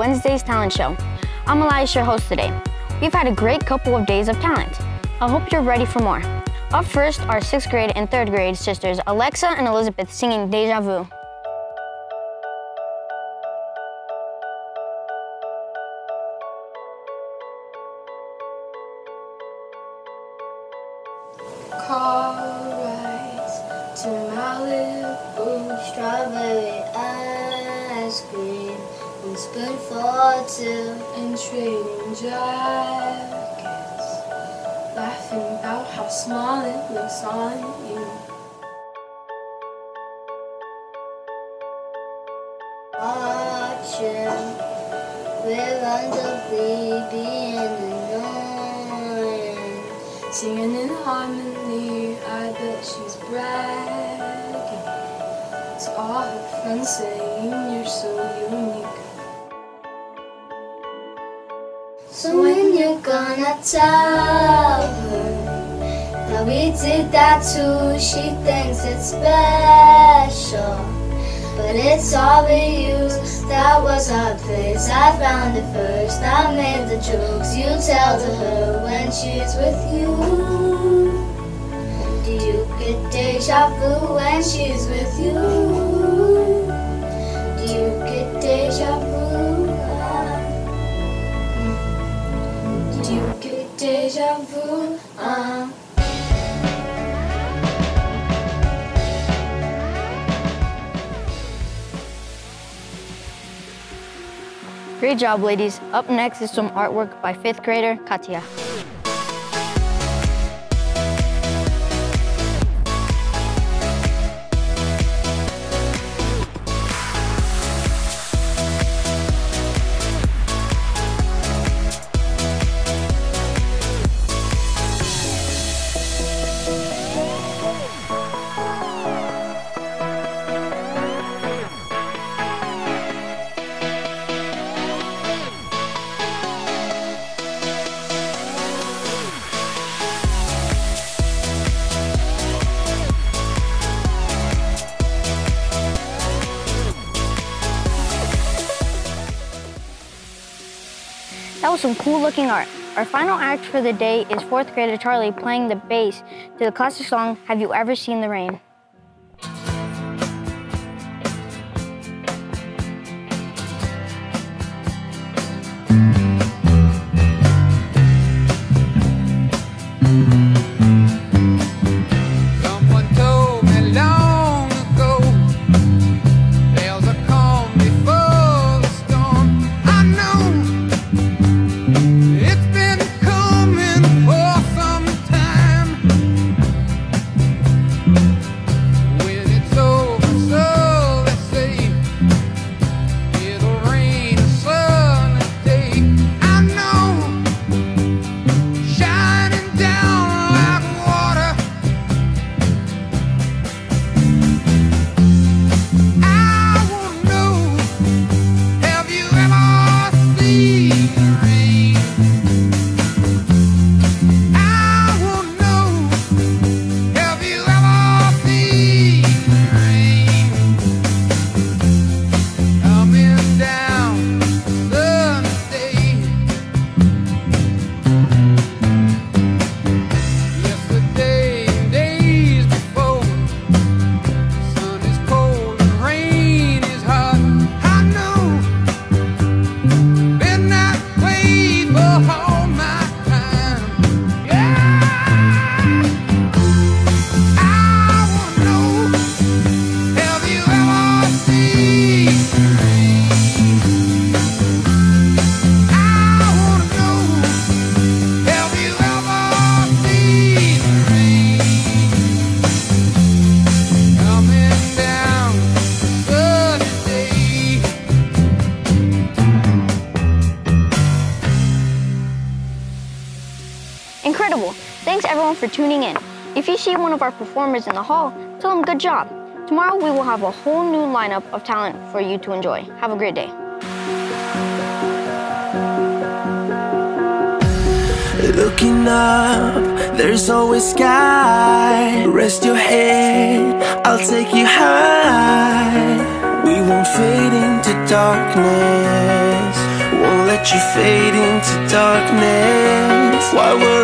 Wednesday's talent show. I'm Elias, your host today. We've had a great couple of days of talent. I hope you're ready for more. Up first are 6th grade and 3rd grade sisters Alexa and Elizabeth singing Deja Vu. Car rides to Malibu, strawberry ice cream, and spoonful two, and trading jackets, laughing about how small it looks on you. Watching, we're under being annoying, singing in harmony. I bet she's bragging to all her friends, saying you're so unique. Gonna tell her that we did that too, she thinks it's special. But it's all reused, that was our place. I found it first, I made the jokes you tell to her when she's with you. Do you get deja vu when she's with you? Great job, ladies. Up next is some artwork by 5th grader Katya. Some cool looking art. Our final act for the day is 4th grader Charlie playing the bass to the classic song, Have You Ever Seen the Rain? Thanks everyone for tuning in. If you see one of our performers in the hall, tell them good job. Tomorrow we will have a whole new lineup of talent for you to enjoy. Have a great day. Looking up, there's always sky. Rest your head, I'll take you high. We won't fade into darkness. Won't let you fade into darkness? Why would